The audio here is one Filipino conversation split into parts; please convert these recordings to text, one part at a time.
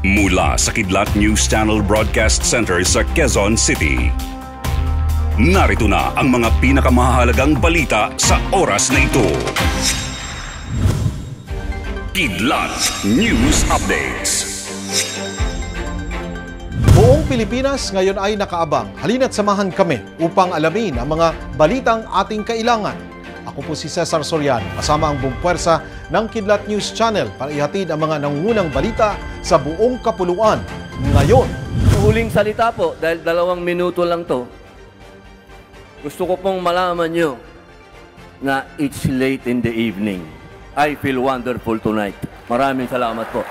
Mula sa Kidlat News Channel Broadcast Center sa Quezon City. Narito na ang mga pinakamahalagang balita sa oras na ito. Kidlat News Updates. Buong Pilipinas ngayon ay nakaabang. Halina't samahan kami upang alamin ang mga balitang ating kailangan. Ako po si Cesar Soriano, kasama ang buong puwersa ng Kidlat News Channel para ihatid ang mga nangungunang balita sa buong kapuluan ngayon. Huling salita po, dahil dalawang minuto lang to. Gusto ko pong malaman nyo na it's late in the evening. I feel wonderful tonight. Maraming salamat po.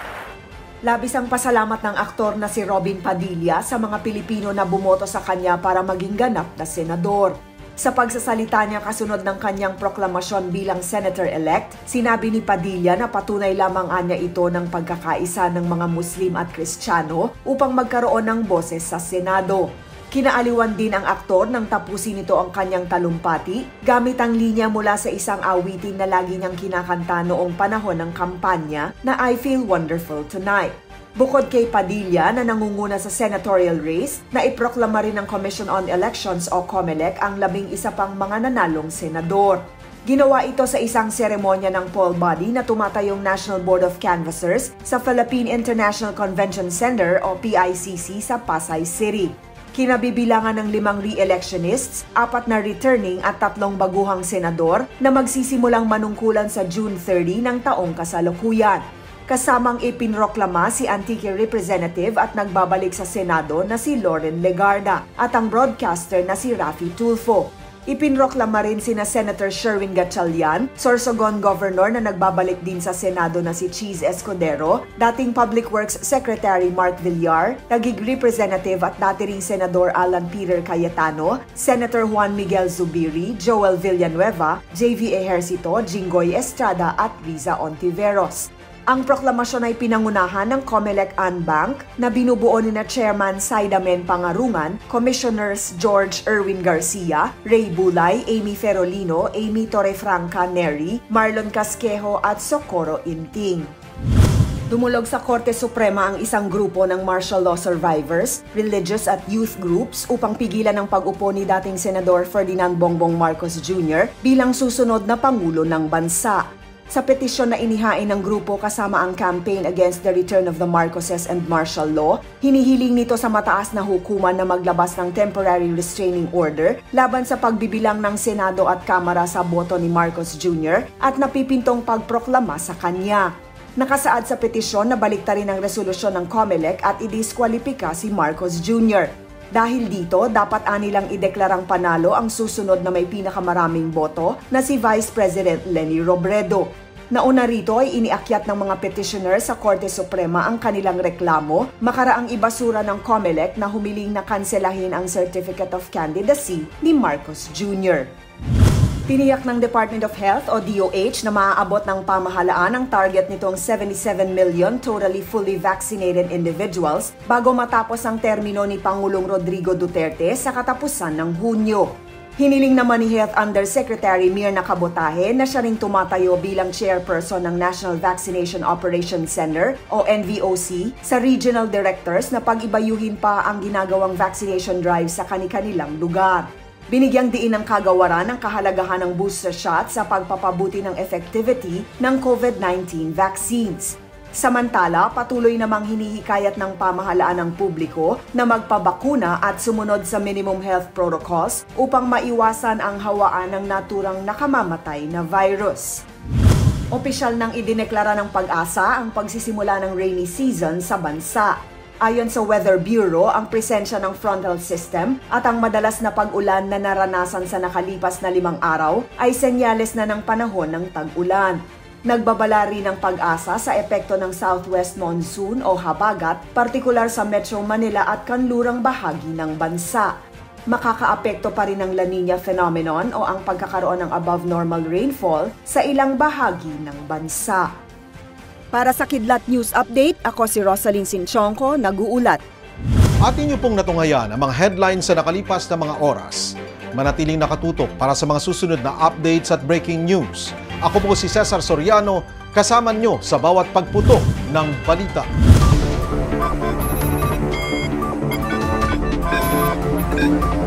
Labis ang pasalamat ng aktor na si Robin Padilla sa mga Pilipino na bumoto sa kanya para maging ganap na senador. Sa pagsasalita niya kasunod ng kanyang proklamasyon bilang senator-elect, sinabi ni Padilla na patunay lamang anya ito ng pagkakaisa ng mga Muslim at Kristiyano upang magkaroon ng boses sa Senado. Kinaaliwan din ang aktor nang tapusin nito ang kanyang talumpati gamit ang linya mula sa isang awitin na lagi niyang kinakanta noong panahon ng kampanya na I Feel Wonderful Tonight. Bukod kay Padilla na nangunguna sa senatorial race, na iproklama rin ng Commission on Elections o COMELEC ang labing isa pang mga nanalong senador. Ginawa ito sa isang seremonya ng poll body na tumatayong National Board of Canvassers sa Philippine International Convention Center o PICC sa Pasay City. Kinabibilangan ng limang re-electionists, apat na returning at tatlong baguhang senador na magsisimulang manungkulan sa June 30 ng taong kasalukuyan. Kasamang ipinroklama si Antique Representative at nagbabalik sa Senado na si Lauren Legarda at ang broadcaster na si Rafi Tulfo. Ipinroklama rin sina Senator Sherwin Gatchalian, Sorsogon Governor na nagbabalik din sa Senado na si Cheese Escudero, dating Public Works Secretary Mark Villar, naging Representative at dati ring Senador Alan Peter Cayetano, Senator Juan Miguel Zubiri, Joel Villanueva, JV Ejercito, Jinggoy Estrada at Riza Ontiveros. Ang proklamasyon ay pinangunahan ng COMELEC Bank na binubuo ni na Chairman Saidamen Pangarungan, Commissioners George Erwin Garcia, Ray Bulay, Amy Ferolino, Amy Torrefranca Neri, Marlon Casquejo at Socorro Inting. Dumulog sa Korte Suprema ang isang grupo ng martial law survivors, religious at youth groups upang pigilan ang pag-upo ni dating Senador Ferdinand Bongbong Marcos Jr. bilang susunod na Pangulo ng Bansa. Sa petisyon na inihain ng grupo kasama ang campaign against the return of the Marcoses and martial law, hinihiling nito sa mataas na hukuman na maglabas ng temporary restraining order laban sa pagbibilang ng Senado at Kamara sa boto ni Marcos Jr. at napipintong pagproklama sa kanya. Nakasaad sa petisyon na baliktarin ang resolusyon ng COMELEC at idiskwalipika si Marcos Jr. Dahil dito, dapat anilang ideklarang panalo ang susunod na may pinakamaraming boto na si Vice President Leni Robredo. Nauna rito ay iniakyat ng mga petitioner sa Korte Suprema ang kanilang reklamo makaraang ibasura ng COMELEC na humiling na kanselahin ang Certificate of Candidacy ni Marcos Jr. Tiniyak ng Department of Health o DOH na maaabot ng pamahalaan ang target nitong 77 million totally fully vaccinated individuals bago matapos ang termino ni Pangulong Rodrigo Duterte sa katapusan ng Hunyo. Hiniling naman ni Health Undersecretary Mirna Kabotahe na siya ring tumatayo bilang chairperson ng National Vaccination Operations Center o NVOC sa regional directors na pag-ibayuhin pa ang ginagawang vaccination drive sa kani-kanilang lugar. Binigyang diin ng kagawaran ang kahalagahan ng booster shot sa pagpapabuti ng effectivity ng COVID-19 vaccines. Samantala, patuloy namang hinihikayat ng pamahalaan ng publiko na magpabakuna at sumunod sa minimum health protocols upang maiwasan ang hawaan ng naturang nakamamatay na virus. Opisyal nang idineklara ng pag-asa ang pagsisimula ng rainy season sa bansa. Ayon sa Weather Bureau, ang presensya ng frontal system at ang madalas na pag-ulan na naranasan sa nakalipas na limang araw ay senyales na ng panahon ng tag-ulan. Nagbabala rin ng pag-asa sa epekto ng southwest monsoon o habagat, partikular sa Metro Manila at kanlurang bahagi ng bansa. Makakaapekto pa rin ng La Nina phenomenon o ang pagkakaroon ng above normal rainfall sa ilang bahagi ng bansa. Para sa Kidlat News Update, ako si Rosaline Sinchonko, nag-uulat. Atin niyo pong natunghayan ang mga headlines sa nakalipas na mga oras. Manatiling nakatutok para sa mga susunod na updates at breaking news. Ako po si Cesar Soriano, kasama nyo sa bawat pagputok ng balita. Thank you.